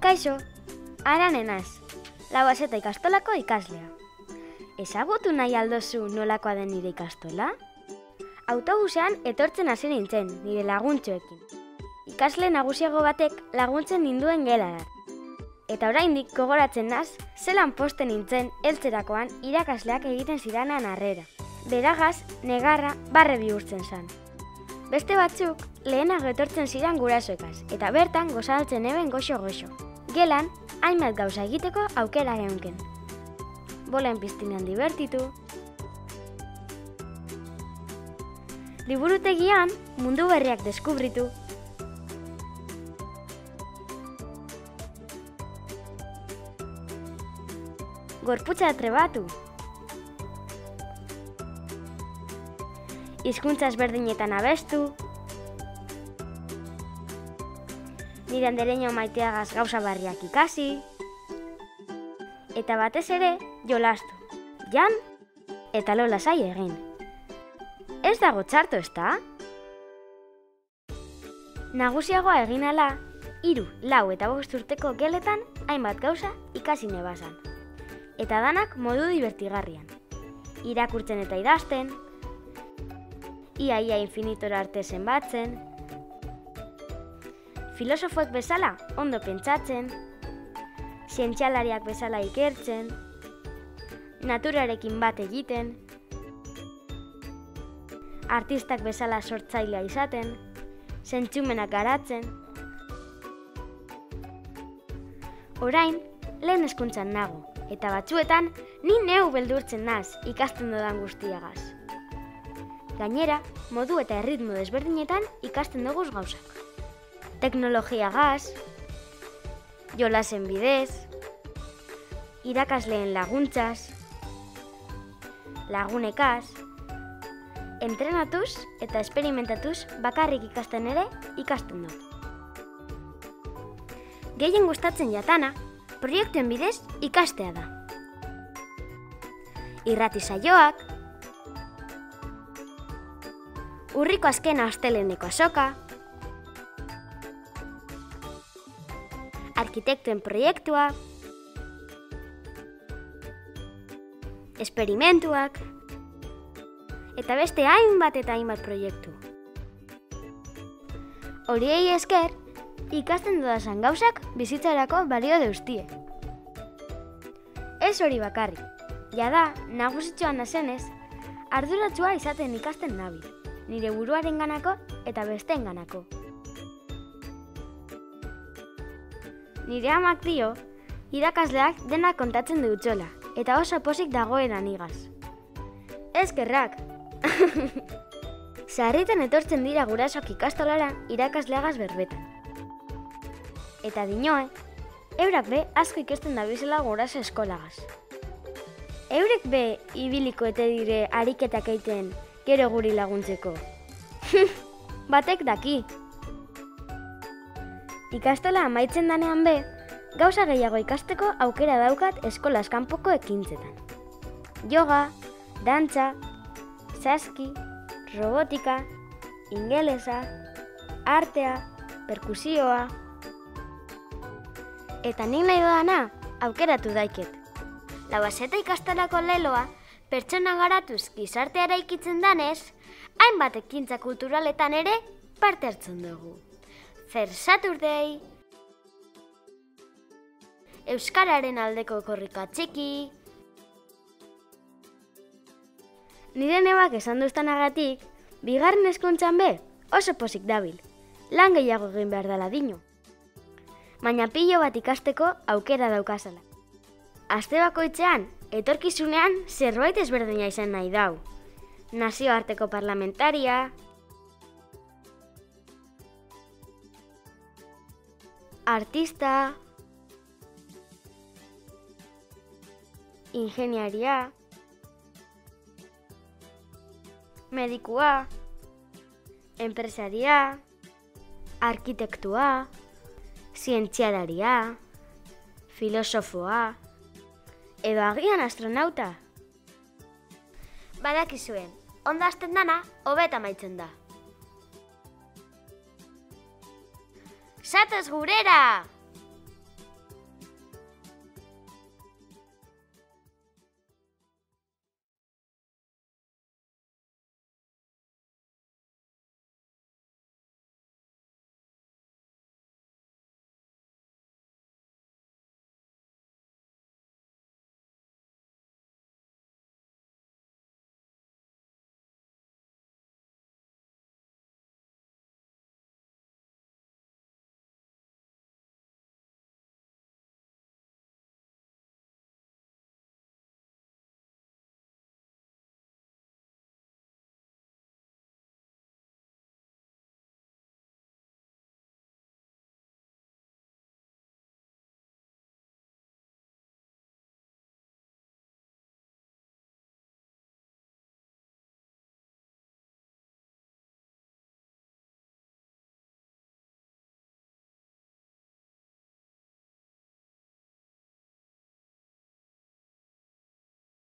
Kaixo, aranen naz, labaseta ikastolako ikaslea. Ezagutu nahi aldozu nolakoa den nire ikastola? Autobusean etortzen hasi nintzen, nire laguntxoekin. Ikasle nagusiago batek laguntzen ninduen gela da. Eta oraindik gogoratzen naz, zelan posten nintzen eltzerakoan irakasleak egiten ziranan harrera. Beragaz, negarra, barre bihurtzen zan. Beste batzuk, lehenago etortzen ziren gurasoekaz, eta bertan gozaltzen eben goxo-goxo. Gelan, hainbat gauza egiteko aukera geunken. Bolen piztinean divertitu. Liburutegian, mundu berriak deskubritu. Gorputza trebatu. Hizkuntza ezberdinetan abestu. Nire andereño maiteagaz gauza barriak ikasi. Eta batez ere, jolastu. Jan, eta lola zai egin. Ez dago txarto, ez da? Nagusiagoa egin ala, iru, lau eta bost urteko geletan hainbat gauza ikasi nebazan. Eta danak modu divertigarrian. Irakurtzen eta idazten, iaia infinitora arte zenbatzen, filosofoek bezala ondo pentsatzen, zientzialariak bezala ikertzen, naturarekin bat egiten, artistak bezala sortzailea izaten, zentsumenak garatzen. Orain, lehen eskuntzan nago, eta batzuetan ni neu beldurtzen naz ikasten dudan guztiagaz. Gainera, modu eta erritmo desberdinetan ikasten dugu gauzak. Teknologia gaz, jolasen bidez, irakasleen laguntzaz, lagunekaz, entrenatuz eta esperimentatuz bakarrik ikasten ere ikasten du. Gehien gustatzen jatana, proiektuen bidez ikastea da. Irrati saioak, urriko azkena asteleneko asoka, arkitektuen proiektua, esperimentuak, eta beste hainbat eta hainbat proiektu. Horiei esker, ikasten dudazan gauzak bizitzarako balio deustie. Ez hori bakarri, jada, nagusitxoan nazenez, arduratsua izaten ikasten nabil, nire buruaren ganako eta besteen Nire amak dio, irakasleak dena kontatzen dutxola, eta oso posik dagoen anigaz. Ezkerrak! Zarritan etortzen dira gurasok ikastolara irakasleagaz berbetan. Eta dinoe, eurak be asko ikesten da bizela guraso eskolagaz. Eurek be ibiliko ete dire ariketak eiten gero guri laguntzeko. Batek daki. Ikastola amaitzen danean be, gauza gehiago ikasteko aukera daukat eskola eskanpoko ekintzetan. Yoga, dantza, saski, robotika, ingelesa, artea, perkusioa. Eta nik nahi dudana, aukeratu daiket. Labaseta ikastalako leloa, pertsona garatuz gizartea eraikitzen danez, hainbat ekintza kulturaletan ere parte hartzen dugu. Zer Saturday, Euskararen aldeko korrika txiki, Nire nebak esan duztanagatik, bigarren eskontzan be, oso posik dabil. Lan gehiago egin behar dela dino. Baina pilo bat ikasteko aukera daukazala. Aste bakoitzean, etorkizunean zerbait ezberdina izan nahi dau. Nazioarteko parlamentaria, artista, ingeniaria, medikua, enpresaria, arkitektua, zientzialaria, filosofoa, edo agian astronauta. Badakizuen, onda azten dana, hobeta maitzen da. Sates Gorera!